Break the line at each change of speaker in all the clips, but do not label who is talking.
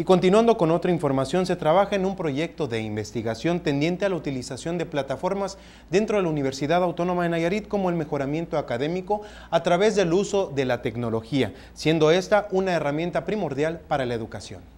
Y continuando con otra información, se trabaja en un proyecto de investigación tendiente a la utilización de plataformas dentro de la Universidad Autónoma de Nayarit como el mejoramiento académico a través del uso de la tecnología, siendo esta una herramienta primordial para la educación.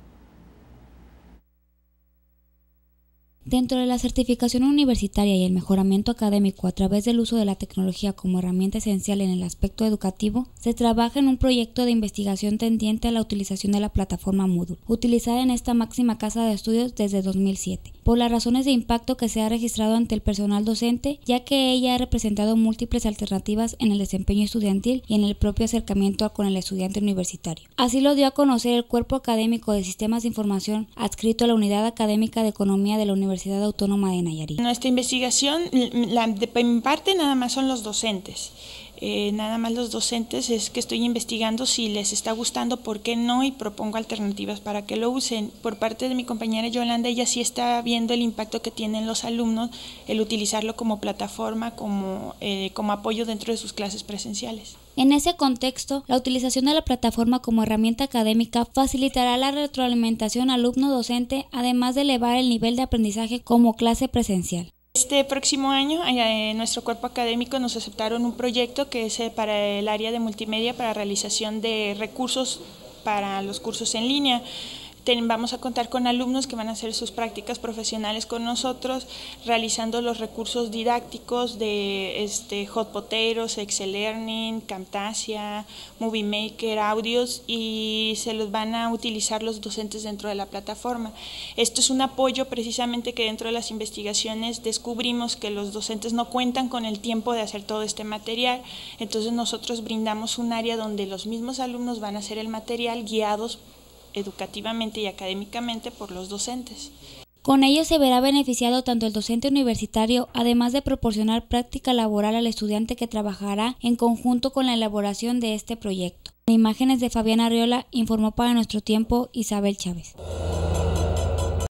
Dentro de la certificación universitaria y el mejoramiento académico a través del uso de la tecnología como herramienta esencial en el aspecto educativo, se trabaja en un proyecto de investigación tendiente a la utilización de la plataforma Moodle, utilizada en esta máxima casa de estudios desde 2007 por las razones de impacto que se ha registrado ante el personal docente, ya que ella ha representado múltiples alternativas en el desempeño estudiantil y en el propio acercamiento con el estudiante universitario. Así lo dio a conocer el Cuerpo Académico de Sistemas de Información adscrito a la Unidad Académica de Economía de la Universidad Autónoma de Nayarit.
Nuestra investigación, la, de mi parte nada más son los docentes. Eh, nada más los docentes es que estoy investigando si les está gustando, por qué no, y propongo alternativas para que lo usen. Por parte de mi compañera Yolanda, ella sí está viendo el impacto que tienen los alumnos el utilizarlo como plataforma, como, eh, como apoyo dentro de sus clases presenciales.
En ese contexto, la utilización de la plataforma como herramienta académica facilitará la retroalimentación alumno-docente, además de elevar el nivel de aprendizaje como clase presencial.
Este próximo año en nuestro cuerpo académico nos aceptaron un proyecto que es eh, para el área de multimedia para realización de recursos para los cursos en línea vamos a contar con alumnos que van a hacer sus prácticas profesionales con nosotros, realizando los recursos didácticos de este, Hot Poteros, Excel Learning, Camtasia, Movie Maker, audios y se los van a utilizar los docentes dentro de la plataforma. Esto es un apoyo precisamente que dentro de las investigaciones descubrimos que los docentes no cuentan con el tiempo de hacer todo este material, entonces nosotros brindamos un área donde los mismos alumnos van a hacer el material guiados educativamente y académicamente por los docentes.
Con ello se verá beneficiado tanto el docente universitario, además de proporcionar práctica laboral al estudiante que trabajará en conjunto con la elaboración de este proyecto. En imágenes de Fabián Arriola informó para nuestro tiempo Isabel Chávez.